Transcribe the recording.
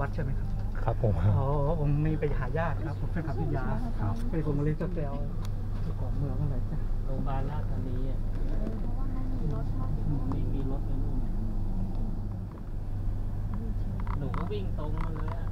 วัดใช่ไหมครับ ครับผมอ๋อผมมีไปหาญาติครับผมเป็นขับพิยาครับเป็นคนมาเล่นสแตลของเมืองอะไรจ้ะโรงพยาบาลราชธานีอะมีมีรถไปนู่นหนูก็วิ่งตรงมาเลยอะ